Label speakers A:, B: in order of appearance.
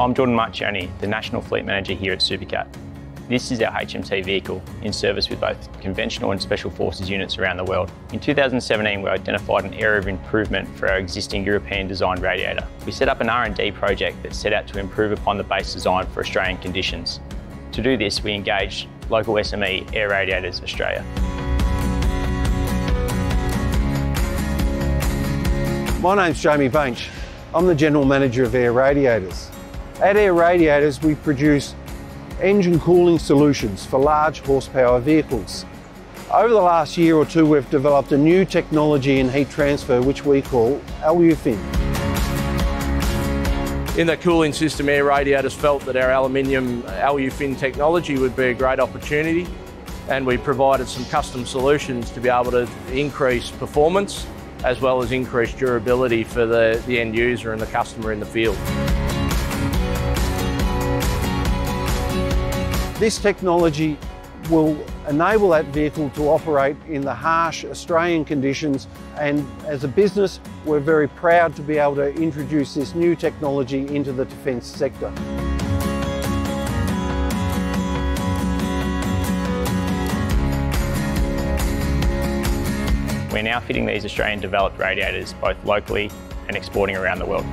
A: I'm Jordan Marchioni, the National Fleet Manager here at Supacat. This is our HMT vehicle in service with both conventional and special forces units around the world. In 2017 we identified an area of improvement for our existing European designed radiator. We set up an R&D project that set out to improve upon the base design for Australian conditions. To do this we engaged local SME Air Radiators Australia.
B: My name's Jamie Bainch. I'm the General Manager of Air Radiators. At Air Radiators, we produce engine cooling solutions for large horsepower vehicles. Over the last year or two, we've developed a new technology in heat transfer, which we call Alufin.
C: In the cooling system, Air Radiators felt that our aluminium Alufin technology would be a great opportunity and we provided some custom solutions to be able to increase performance as well as increase durability for the, the end user and the customer in the field.
B: This technology will enable that vehicle to operate in the harsh Australian conditions and as a business we're very proud to be able to introduce this new technology into the defence sector.
A: We're now fitting these Australian developed radiators both locally and exporting around the world.